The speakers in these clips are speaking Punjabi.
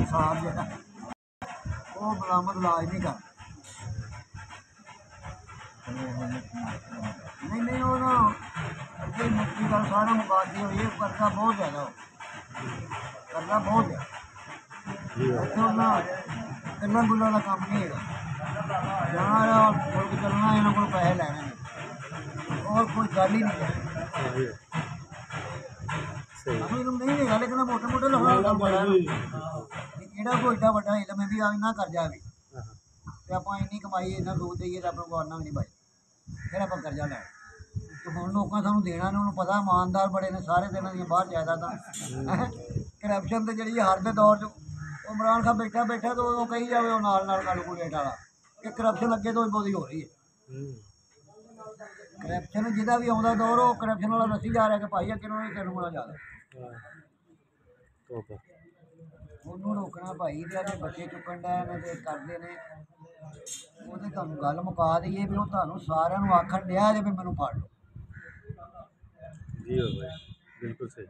इंसान जो है कर नहीं नहीं, वो ना का सारा ये बहुत ज़्यादा। हो बहुत है। तो ना काम नहीं है। जाना और मुल्क चलना इन्होंने पैसे लैने ਕੋਈ ਗੱਲ ਹੀ ਨਹੀਂ ਹੈ। ਸਹੀ। ਸਾਨੂੰ ਇਹਨੂੰ ਨਹੀਂ ਹੈਗਾ ਲੇਕਿਨ ਮੋਟੇ ਮੋਟੇ ਲੋਕਾਂ ਦਾ ਕੰਮ ਬੜਾ ਹੈ। ਵੀ ਕਿਹੜਾ ਕੋਈ ਏਡਾ ਵੱਡਾ ਇਲਮ ਹੈ ਵੀ ਆ ਨਾ ਕਰ ਜਾਵੇ। ਤੇ ਆਪਾਂ ਇੰਨੀ ਕਮਾਈ ਇਹਨਾਂ ਨੂੰ ਦੇਈਏ ਤਾਂ ਆਪਾਂ ਕੋਲ ਨਹੀਂ ਬਾਈ ਫਿਰ ਆਪਾਂ ਕਰਜ਼ਾ ਲੈ ਤੇ ਹੁਣ ਲੋਕਾਂ ਸਾਨੂੰ ਦੇਣਾ ਨੇ ਉਹਨੂੰ ਪਤਾ ਇਮਾਨਦਾਰ ਬੜੇ ਨੇ ਸਾਰੇ ਤੇ ਇਹਨਾਂ ਦੀਆਂ ਬਾਹਰ ਜਾਇਦਾਦਾਂ। ਕਰਪਸ਼ਨ ਤੇ ਜਿਹੜੀ ਹਾਰ ਦੇ ਦੌਰ 'ਚ ਉਹ ਇਮਰਾਨ ਖਾਨ ਬੈਠਾ ਬੈਠਾ ਤੇ ਉਹ ਕਹੀ ਜਾਵੇ ਉਹ ਨਾਲ ਨਾਲ ਕੈਲਕੂਲੇਟ ਵਾਲਾ। ਕਿ ਕਰਪਸ਼ਨ ਅੱਗੇ ਤੋਂ ਵੀ ਬਹੁਤੀ ਹੋ ਰਹੀ ਹੈ। ਕਰਪਸ਼ਨ ਜਿਹਦਾ ਵੀ ਆਉਂਦਾ ਦੌਰ ਉਹ ਕਰਪਸ਼ਨ ਵਾਲਾ ਦੱਸੀ ਜਾ ਰਿਹਾ ਕਿ ਭਾਈ ਅੱਗੇ ਨੂੰ ਇਹ ਜ਼ਿਆਦਾ ਤੋਬਾ ਉਹਨੂੰ ਰੋਕਣਾ ਭਾਈ ਤੇ ਆਪਣੇ ਬੱਚੇ ਚੁੱਕਣ ਦਾ ਇਹਨਾਂ ਦੇ ਕਰਦੇ ਨੇ। ਉਹਦੇ ਤੁਹਾਨੂੰ ਗੱਲ ਮੁਕਾ ਦਈਏ ਵੀ ਉਹ ਤੁਹਾਨੂੰ ਸਾਰਿਆਂ ਨੂੰ ਆਖਣ ਡਿਆ ਜੇ ਵੀ ਮੈਨੂੰ ਫੜ ਲਓ। ਜੀ ਹੋ ਭਾਈ ਬਿਲਕੁਲ ਸਹੀ।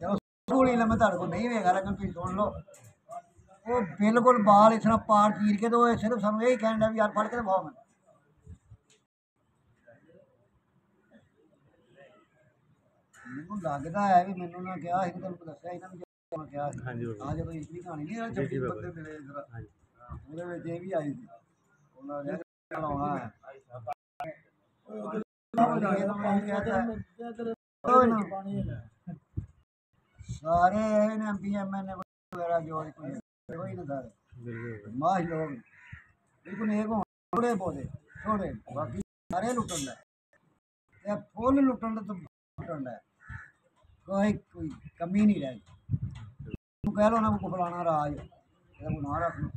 ਚਲੋ ਸਕੂਲ ਮੈਂ ਤੁਹਾਡੇ ਕੋਲ ਨਹੀਂ ਵੇਗਾ ਲੇਕਿਨ ਤੁਸੀਂ ਸੁਣ ਲਓ। ਉਹ ਬਿਲਕੁਲ ਬਾਲ ਇਸ ਤਰ੍ਹਾਂ ਪਾਰ ਚੀਰ ਕੇ ਤੇ ਉਹ ਸਿਰਫ ਸਾਨੂੰ ਇਹ ਕਹਿਣ ਡਿਆ ਵੀ ਯਾਰ ਫੜ ਕੇ ਦਿਖਾਓ ਮੈਨੂੰ। ਮੈਨੂੰ ਲੱਗਦਾ ਹੈ ਵੀ ਮੈਨੂੰ ਨਾ ਕਿਹਾ ਸੀ ਤੁਹਾਨੂੰ ਦੱਸਿਆ ਇਹਨਾਂ ਨੂੰ ਜਦੋਂ ਕਿਹਾ ਸੀ। ਹਾਂਜੀ ਬਾਬਾ ਆ ਜਦੋਂ ਇਸਲੀ ਕਹਾਣੀ ਨਹੀਂ ਛੱਬੀ ਬਾਬਾ। ਬੰਦੇ ਮਿਲੇ ਜਰਾ। ਹਾਂਜੀ। ਉਹਦੇ ਵਿੱਚ ਇਹ ਵੀ ਆਈ ਸੀ। ਉਹਨਾਂ ਨੇ ਲਾਉਣਾ ਹੈ। ਸਾਰੇ ਇਹ ਨੇ ਐਮਪੀਐਮਐਨ ਵਗੈਰਾ ਜੋ ਕੋਈ ਕੋਈ ਨਾ ਸਾਰੇ। ਮਾਹ ਲੋਕ। ਬਿਲਕੁਲ ਇਹ ਕੋ ਥੋੜੇ ਬੋਦੇ ਥੋੜੇ ਬਾਕੀ ਸਾਰੇ ਲੁੱਟਣ ਦਾ ਇਹ ਫੁੱਲ ਲੁੱਟਣ ਦਾ ਤਾਂ ਲੁੱਟਣ ਦਾ तो कोई कोई कमी नहीं रहेगी तू कह लो ना उनको फलाना राज वो ना रख लो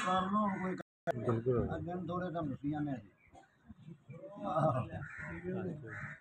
कर लो कोई बिल्कुल।